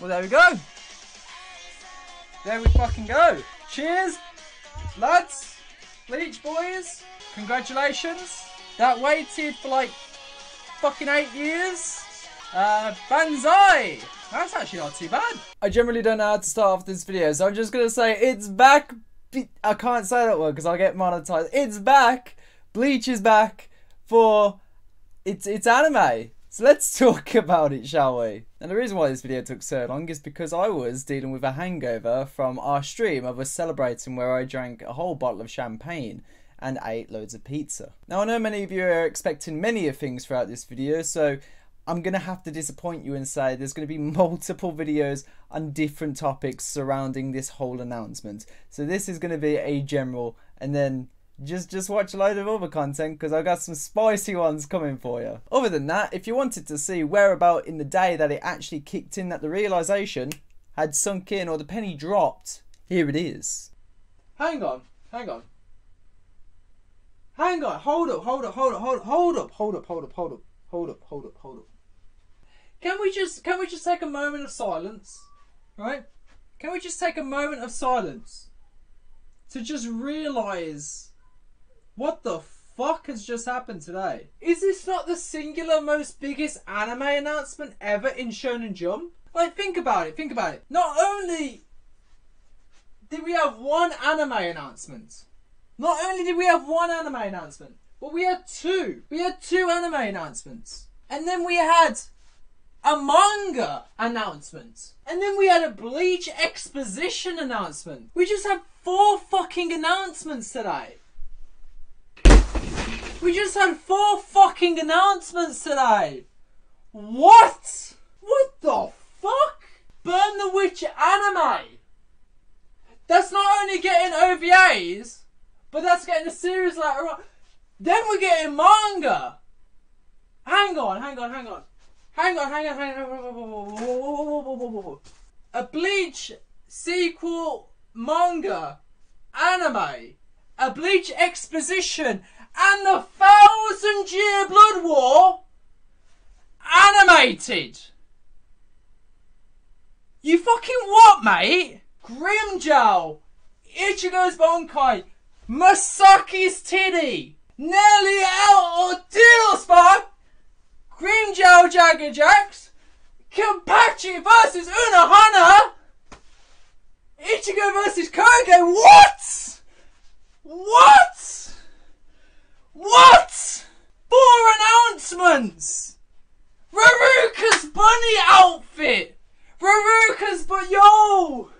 Well, there we go. There we fucking go. Cheers, lads, Bleach boys. Congratulations. That waited for like fucking eight years. Uh, banzai. That's actually not too bad. I generally don't know how to start off this video, so I'm just gonna say it's back. I can't say that word because I'll get monetized. It's back. Bleach is back for it's it's anime. So let's talk about it, shall we? And the reason why this video took so long is because I was dealing with a hangover from our stream. I was celebrating where I drank a whole bottle of champagne and ate loads of pizza. Now I know many of you are expecting many of things throughout this video, so I'm going to have to disappoint you and say there's going to be multiple videos on different topics surrounding this whole announcement. So this is going to be a general and then just just watch a load of other content because I've got some spicy ones coming for you. Other than that, if you wanted to see whereabout in the day that it actually kicked in that the realization had sunk in or the penny dropped, here it is. Hang on, hang on. Hang on, hold up, hold up, hold up, hold up, hold up, hold up, hold up, hold up, hold up, hold up, hold up. Can we just can we just take a moment of silence? Right? Can we just take a moment of silence to just realize what the fuck has just happened today? Is this not the singular most biggest anime announcement ever in Shonen Jump? Like, think about it, think about it. Not only did we have one anime announcement, not only did we have one anime announcement, but we had two. We had two anime announcements. And then we had a manga announcement. And then we had a Bleach exposition announcement. We just had four fucking announcements today. We just had four fucking announcements today. What? What the fuck? Burn the Witch anime. That's not only getting OVAs, but that's getting a series later on. Then we're getting manga. Hang on, hang on, hang on. Hang on, hang on, hang on. A Bleach sequel manga anime. A Bleach exposition and the Thousand Year Blood War animated. You fucking what, mate? Grimmjow, Ichigo's Bankai, Masaki's Titty, Nelly L or Diddle Spot, Grimmjow Jaegerjaquez, Kenpachi versus Unohana, Ichigo versus Koge. What? What? What? Four announcements! Raruka's bunny outfit! Raruka's but yo!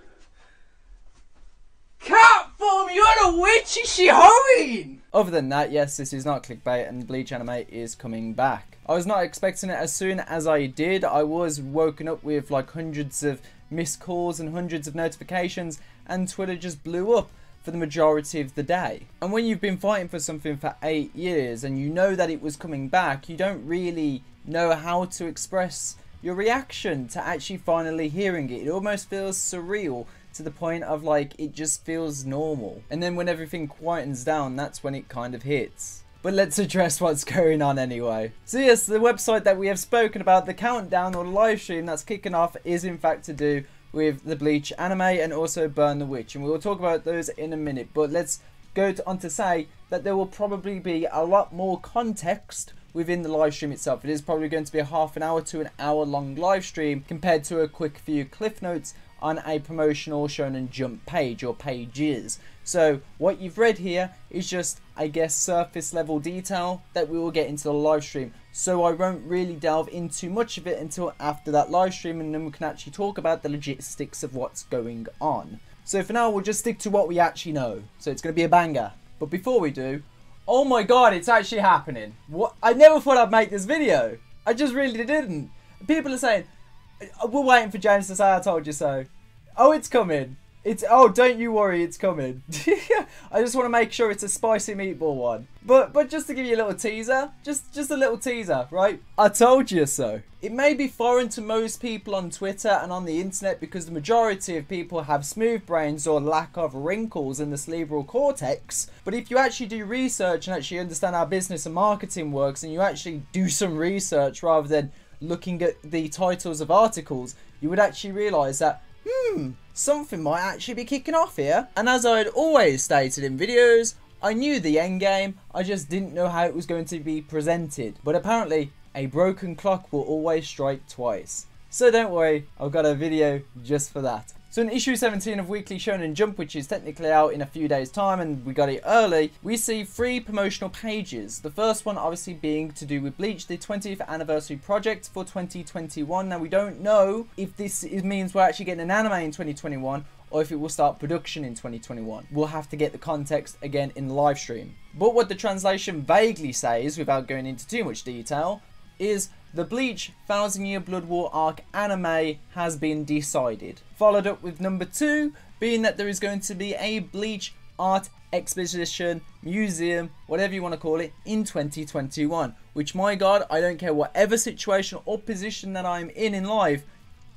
Cat form, you're the witch, is she? Other than that, yes, this is not clickbait and Bleach Anime is coming back. I was not expecting it as soon as I did. I was woken up with like hundreds of missed calls and hundreds of notifications and Twitter just blew up for the majority of the day. And when you've been fighting for something for eight years and you know that it was coming back, you don't really know how to express your reaction to actually finally hearing it. It almost feels surreal to the point of like it just feels normal. And then when everything quietens down, that's when it kind of hits. But let's address what's going on anyway. So yes, the website that we have spoken about, the countdown or live stream that's kicking off is in fact to do with the Bleach anime and also Burn the Witch. And we will talk about those in a minute. But let's go to, on to say that there will probably be a lot more context within the live stream itself. It is probably going to be a half an hour to an hour long live stream compared to a quick few cliff notes on a promotional Shonen Jump page or pages. So what you've read here is just, I guess, surface level detail that we will get into the live stream. So I won't really delve into much of it until after that live stream and then we can actually talk about the logistics of what's going on. So for now, we'll just stick to what we actually know. So it's going to be a banger. But before we do, oh my god, it's actually happening. What? I never thought I'd make this video. I just really didn't. People are saying, uh, we're waiting for Jaymes to say I told you so. Oh, it's coming. It's oh, don't you worry, it's coming. I just want to make sure it's a spicy meatball one. But but just to give you a little teaser, just just a little teaser, right? I told you so. It may be foreign to most people on Twitter and on the internet because the majority of people have smooth brains or lack of wrinkles in the cerebral cortex. But if you actually do research and actually understand how business and marketing works and you actually do some research rather than looking at the titles of articles, you would actually realise that, hmm, something might actually be kicking off here. And as I had always stated in videos, I knew the end game, I just didn't know how it was going to be presented. But apparently, a broken clock will always strike twice. So don't worry, I've got a video just for that. So in issue 17 of Weekly Shonen Jump, which is technically out in a few days time and we got it early, we see three promotional pages. The first one obviously being to do with Bleach, the 20th anniversary project for 2021. Now we don't know if this means we're actually getting an anime in 2021 or if it will start production in 2021. We'll have to get the context again in the live stream. But what the translation vaguely says, without going into too much detail, is the Bleach Thousand Year Blood War arc anime has been decided. Followed up with number two, being that there is going to be a Bleach art exposition, museum, whatever you want to call it, in 2021. Which, my god, I don't care whatever situation or position that I'm in in life,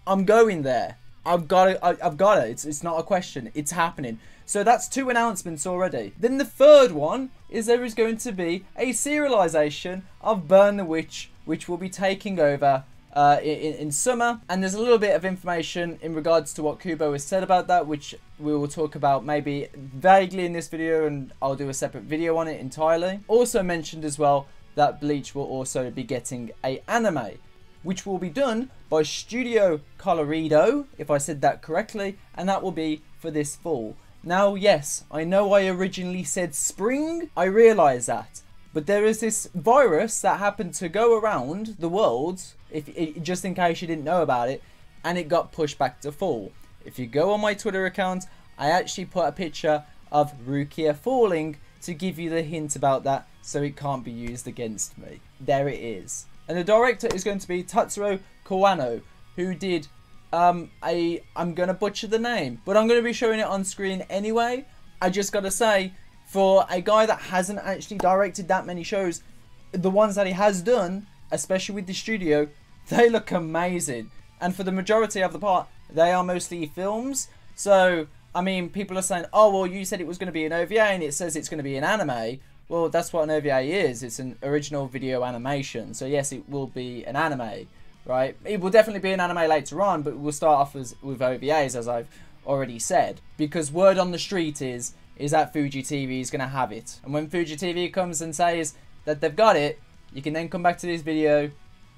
I'm going there. I've got it. I've got it. It's, it's not a question. It's happening. So that's two announcements already. Then the third one is there is going to be a serialization of Burn the Witch, which will be taking over uh, in, in, summer. And there's a little bit of information in regards to what Kubo has said about that, which we will talk about maybe vaguely in this video, and I'll do a separate video on it entirely. Also mentioned as well that Bleach will also be getting a anime which will be done by Studio Colorido, if I said that correctly, and that will be for this fall. Now, yes, I know I originally said spring, I realise that. But there is this virus that happened to go around the world, if just in case you didn't know about it, and it got pushed back to fall. If you go on my Twitter account, I actually put a picture of Rukia falling to give you the hint about that so it can't be used against me. There it is. And the director is going to be Tatsuro Kawano, who did um, a, I'm going to butcher the name, but I'm going to be showing it on screen anyway. I just got to say, for a guy that hasn't actually directed that many shows, the ones that he has done, especially with the studio, they look amazing. And for the majority of the part, they are mostly films. So, I mean, people are saying, oh, well, you said it was going to be an OVA and it says it's going to be an anime. Well, that's what an OVA is. It's an original video animation. So yes, it will be an anime, right? It will definitely be an anime later on, but we'll start off as, with OVAs, as I've already said. Because word on the street is, is that Fuji TV is going to have it. And when Fuji TV comes and says that they've got it, you can then come back to this video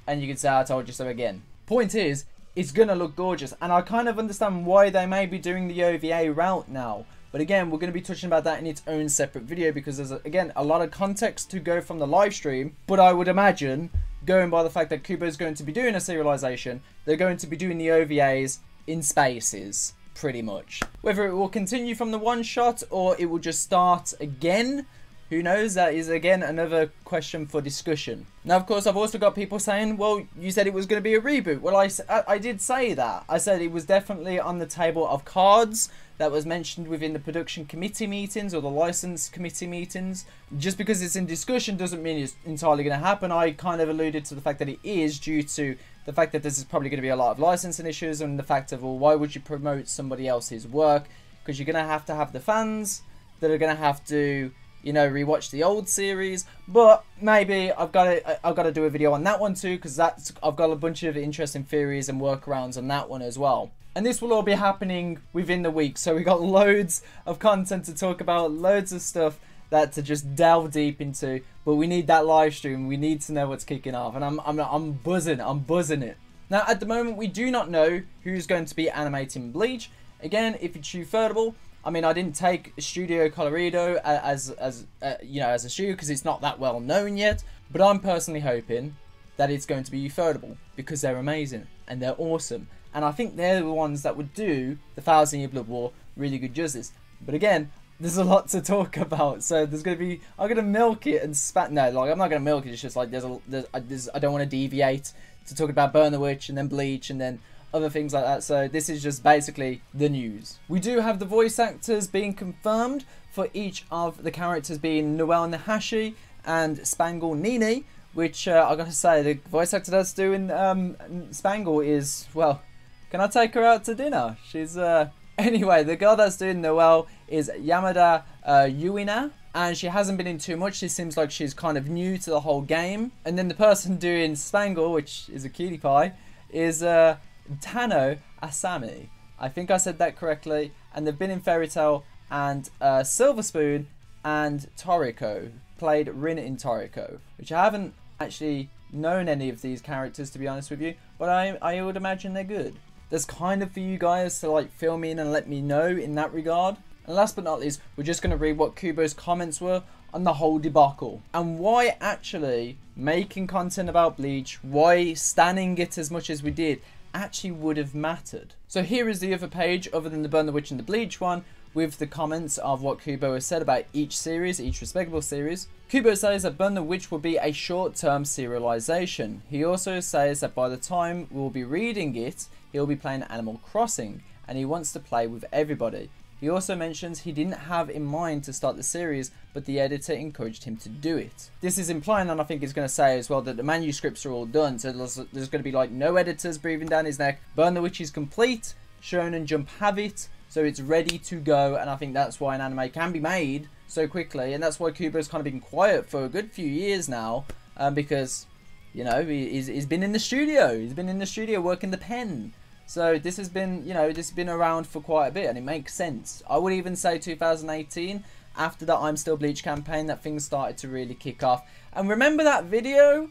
and you can say, I told you so again. Point is, it's going to look gorgeous. And I kind of understand why they may be doing the OVA route now. But again, we're going to be touching about that in its own separate video because there's, again, a lot of context to go from the live stream. But I would imagine, going by the fact that Kubo is going to be doing a serialization, they're going to be doing the OVAs in spaces, pretty much. Whether it will continue from the one shot or it will just start again, who knows? That is again another question for discussion. Now, of course, I've also got people saying, well, you said it was going to be a reboot. Well, I, I did say that. I said it was definitely on the table of cards that was mentioned within the production committee meetings or the license committee meetings. Just because it's in discussion doesn't mean it's entirely going to happen. I kind of alluded to the fact that it is due to the fact that this is probably going to be a lot of licensing issues and the fact of, well, why would you promote somebody else's work? Because you're going to have to have the fans that are going to have to you know, rewatch the old series. But maybe I've got to I've got to do a video on that one too because that's I've got a bunch of interesting theories and workarounds on that one as well. And this will all be happening within the week. So we got loads of content to talk about, loads of stuff that to just delve deep into. But we need that live stream. We need to know what's kicking off. And I'm, I'm, I'm buzzing. I'm buzzing it. Now, at the moment, we do not know who's going to be animating Bleach. Again, if it's Ufotable, I mean, I didn't take Studio Colorido as, as uh, you know, as a studio because it's not that well known yet. But I'm personally hoping that it's going to be Ufotable because they're amazing and they're awesome and I think they're the ones that would do the Thousand Year Blood War really good justice. But again, there's a lot to talk about, so there's gonna be I'm gonna milk it and spat. No, like I'm not gonna milk it. It's just like there's a there's, there's I don't want to deviate to talk about Burn the Witch and then Bleach and then other things like that. So this is just basically the news. We do have the voice actors being confirmed for each of the characters being Noel Niihashi and Spangle Nini, which uh, I gotta say the voice actor that's doing um, Spangle is well can I take her out to dinner? She's, uh... Anyway, the girl that's doing Noel is Yamada uh, Yuina. and she hasn't been in too much. She seems like she's kind of new to the whole game. And then the person doing Spangle, which is a cutie pie, is uh, Tano Asami. I think I said that correctly. And they've been in Fairy Tail and uh, Silver Spoon and Toriko. Played Rin in Toriko, which I haven't actually known any of these characters to be honest with you, but I, I would imagine they're good. That's kind of for you guys to like fill me in and let me know in that regard. And last but not least, we're just going to read what Kubo's comments were on the whole debacle and why actually making content about Bleach, why standing it as much as we did actually would have mattered. So here is the other page other than the Burn the Witch and the Bleach one with the comments of what Kubo has said about each series, each respectable series. Kubo says that Burn the Witch will be a short-term serialization. He also says that by the time we'll be reading it, he'll be playing Animal Crossing and he wants to play with everybody. He also mentions he didn't have in mind to start the series, but the editor encouraged him to do it. This is implying, and I think he's going to say as well, that the manuscripts are all done, so there's, there's going to be like no editors breathing down his neck. Burn the Witch is complete, Shonen Jump have it, so it's ready to go, and I think that's why an anime can be made so quickly, and that's why Kubo's kind of been quiet for a good few years now, um, because, you know, he's, he's been in the studio, he's been in the studio working the pen, so this has been, you know, this has been around for quite a bit, and it makes sense. I would even say 2018, after that I'm Still Bleach campaign, that things started to really kick off. And remember that video?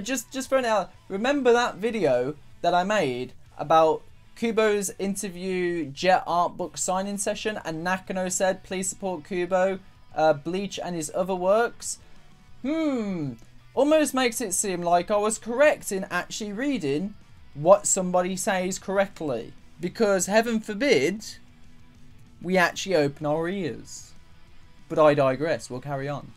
Just, just for an hour, remember that video that I made about Kubo's interview Jet art book signing session, and Nakano said, "Please support Kubo, uh, Bleach, and his other works." Hmm, almost makes it seem like I was correct in actually reading what somebody says correctly. Because heaven forbid we actually open our ears. But I digress, we'll carry on.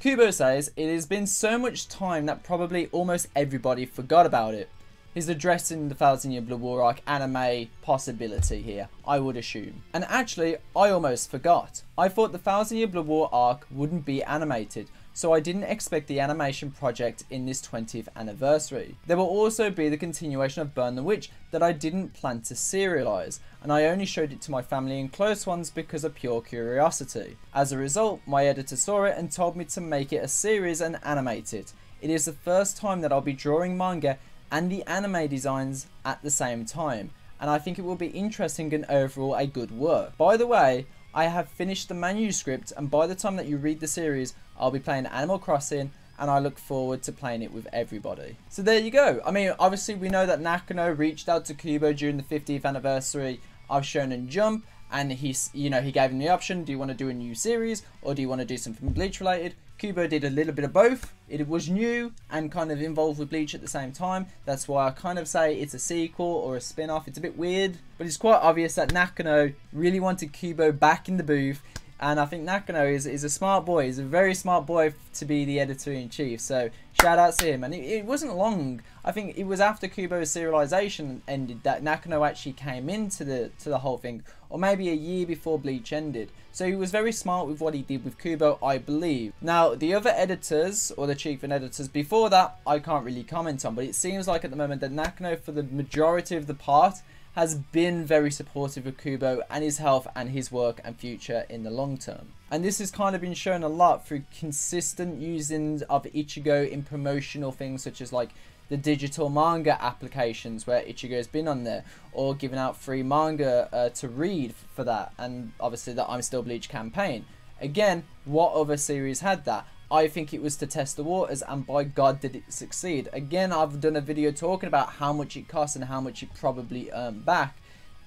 Kubo says it has been so much time that probably almost everybody forgot about it. He's addressing the Thousand Year Blood War arc anime possibility here, I would assume. And actually, I almost forgot. I thought the Thousand Year Blood War arc wouldn't be animated, so I didn't expect the animation project in this 20th anniversary. There will also be the continuation of Burn the Witch that I didn't plan to serialise, and I only showed it to my family and close ones because of pure curiosity. As a result, my editor saw it and told me to make it a series and animate it. It is the first time that I'll be drawing manga and the anime designs at the same time, and I think it will be interesting and overall a good work. By the way, I have finished the manuscript and by the time that you read the series, I'll be playing Animal Crossing and I look forward to playing it with everybody. So there you go. I mean, obviously we know that Nakano reached out to Kubo during the 50th anniversary of Shonen Jump and he's, you know, he gave him the option, do you want to do a new series or do you want to do something Bleach related? Kubo did a little bit of both. It was new and kind of involved with Bleach at the same time. That's why I kind of say it's a sequel or a spin-off. It's a bit weird, but it's quite obvious that Nakano really wanted Kubo back in the booth. And I think Nakano is, is a smart boy. He's a very smart boy to be the editor-in-chief. So shout out to him. And it, it, wasn't long. I think it was after Kubo's serialization ended that Nakano actually came into the to the whole thing. Or maybe a year before Bleach ended. So he was very smart with what he did with Kubo, I believe. Now, the other editors, or the chief and editors before that, I can't really comment on. But it seems like at the moment that Nakano, for the majority of the part, has been very supportive of Kubo and his health and his work and future in the long term. And this has kind of been shown a lot through consistent using of Ichigo in promotional things such as like the digital manga applications where Ichigo's been on there or giving out free manga uh, to read for that and obviously the I'm Still Bleach campaign. Again, what other series had that? I think it was to test the waters and by God did it succeed. Again, I've done a video talking about how much it costs and how much it probably earned back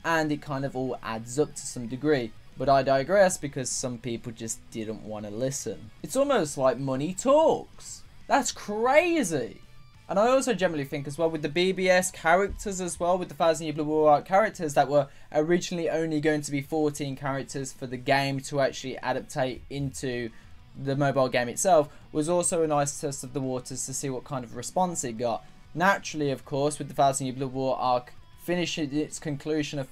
and it kind of all adds up to some degree. But I digress because some people just didn't want to listen. It's almost like money talks. That's crazy. And I also generally think as well with the BBS characters as well, with the Thousand Year Blood War Art characters that were originally only going to be 14 characters for the game to actually adaptate into the mobile game itself was also a nice test of the waters to see what kind of response it got. Naturally, of course, with the Thousand Year Blood War arc finishing its conclusion of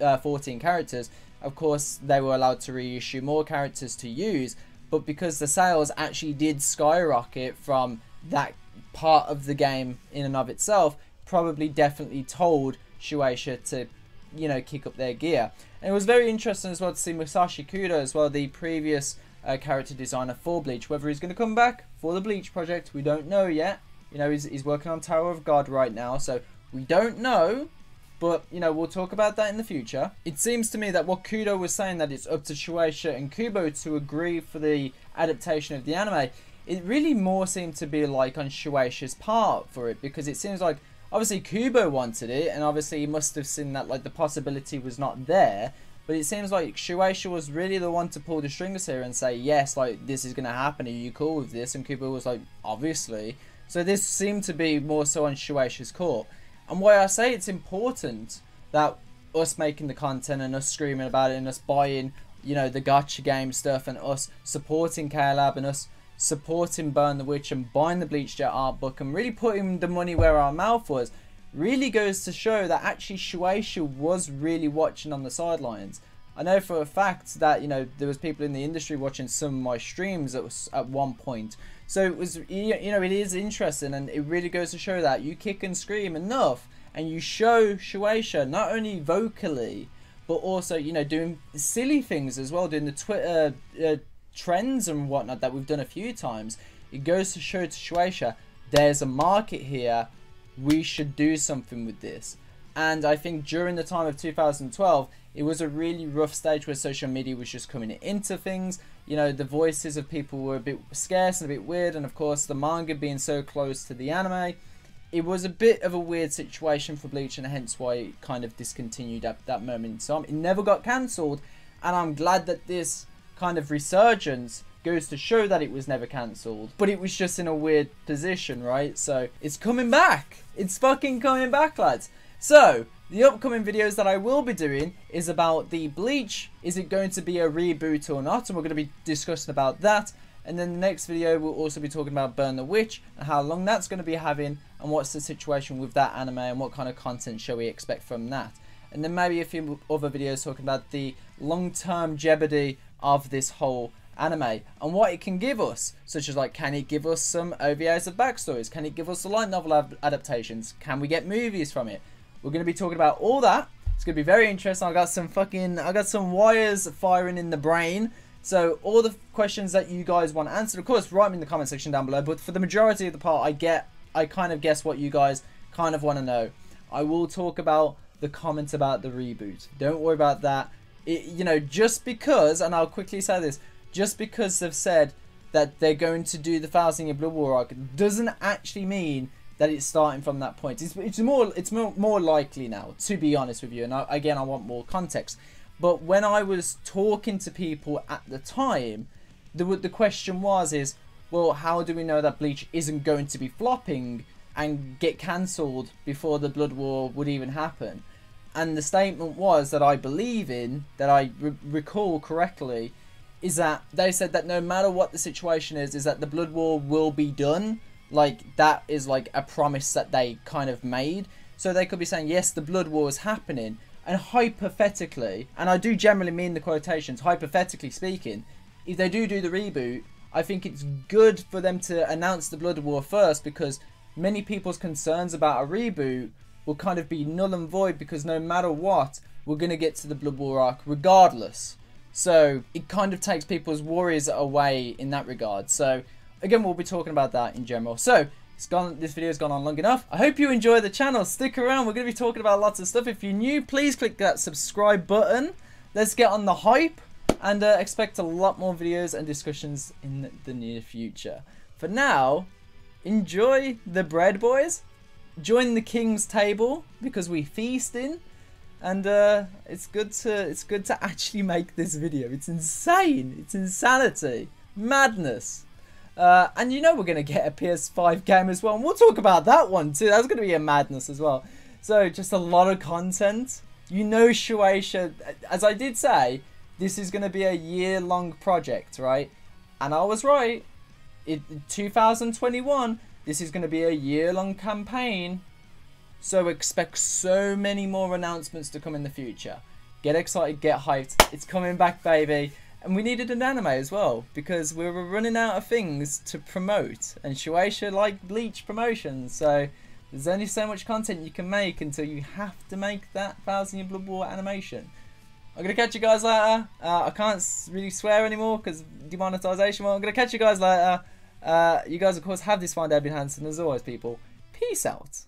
uh, 14 characters, of course, they were allowed to reissue more characters to use, but because the sales actually did skyrocket from that part of the game in and of itself, probably definitely told Shueisha to, you know, kick up their gear. And it was very interesting as well to see Masashi Kudo as well, the previous uh, character designer for Bleach. Whether he's going to come back for the Bleach project, we don't know yet. You know, he's, he's working on Tower of God right now, so we don't know. But, you know, we'll talk about that in the future. It seems to me that what Kudo was saying, that it's up to Shueisha and Kubo to agree for the adaptation of the anime, it really more seemed to be like on Shueisha's part for it, because it seems like, obviously Kubo wanted it, and obviously he must have seen that, like, the possibility was not there, but it seems like Shueisha was really the one to pull the strings here and say, yes, like, this is going to happen. Are you cool with this? And Kubo was like, obviously. So this seemed to be more so on Shueisha's court. And why I say it's important that us making the content and us screaming about it and us buying, you know, the gacha game stuff and us supporting KLab and us supporting Burn the Witch and buying the Bleach Jet art book and really putting the money where our mouth was really goes to show that actually Shueisha was really watching on the sidelines. I know for a fact that you know there was people in the industry watching some of my streams at, at one point. So it was you know it is interesting and it really goes to show that you kick and scream enough and you show Shueisha not only vocally but also you know doing silly things as well, doing the Twitter uh, trends and whatnot that we've done a few times. It goes to show to Shueisha there's a market here we should do something with this. And I think during the time of 2012, it was a really rough stage where social media was just coming into things. You know, the voices of people were a bit scarce and a bit weird, and of course, the manga being so close to the anime, it was a bit of a weird situation for Bleach, and hence why it kind of discontinued at that moment time. It never got cancelled, and I'm glad that this kind of resurgence goes to show that it was never cancelled. But it was just in a weird position, right? So it's coming back. It's fucking coming back, lads. So, the upcoming videos that I will be doing is about the Bleach. Is it going to be a reboot or not? And we're going to be discussing about that. And then the next video we'll also be talking about Burn the Witch and how long that's going to be having and what's the situation with that anime and what kind of content shall we expect from that. And then maybe a few other videos talking about the long-term jeopardy of this whole anime and what it can give us, such as like, can it give us some OVAs of backstories? Can it give us the light novel adaptations? Can we get movies from it? We're going to be talking about all that. It's going to be very interesting. I got some fucking, I got some wires firing in the brain. So all the questions that you guys want answered, of course, write them in the comment section down below. But for the majority of the part, I get, I kind of guess what you guys kind of want to know. I will talk about the comments about the reboot. Don't worry about that. It, you know, just because, and I'll quickly say this, just because they've said that they're going to do the Thousand Year Blood War arc doesn't actually mean that it's starting from that point. It's, it's more it's more, more likely now, to be honest with you. And I, again, I want more context. But when I was talking to people at the time, the the question was is, well, how do we know that Bleach isn't going to be flopping and get cancelled before the Blood War would even happen? And the statement was that I believe in, that I re recall correctly, is that they said that no matter what the situation is, is that the Blood War will be done. Like, that is like a promise that they kind of made. So they could be saying, yes, the Blood War is happening. And hypothetically, and I do generally mean the quotations, hypothetically speaking, if they do do the reboot, I think it's good for them to announce the Blood War first because many people's concerns about a reboot will kind of be null and void because no matter what, we're going to get to the Blood War arc regardless. So it kind of takes people's worries away in that regard. So again, we'll be talking about that in general. So it's gone. This video's gone on long enough. I hope you enjoy the channel. Stick around. We're going to be talking about lots of stuff. If you're new, please click that subscribe button. Let's get on the hype and uh, expect a lot more videos and discussions in the near future. For now, enjoy the bread, boys. Join the king's table because we feasting and uh, it's good to it's good to actually make this video. It's insane. It's insanity, madness. Uh, and you know we're gonna get a PS5 game as well, and we'll talk about that one too. That's gonna be a madness as well. So just a lot of content. You know, Shueisha, as I did say, this is gonna be a year-long project, right? And I was right. In 2021, this is gonna be a year-long campaign so expect so many more announcements to come in the future. Get excited, get hyped. It's coming back, baby. And we needed an anime as well because we were running out of things to promote. And Shueisha like Bleach promotions, so there's only so much content you can make until you have to make that Thousand Year Blood War animation. I'm gonna catch you guys later. Uh, I can't really swear anymore because demonetization. Well, I'm gonna catch you guys later. Uh, you guys, of course, have this fine Debbie Hanson. As always, people, peace out.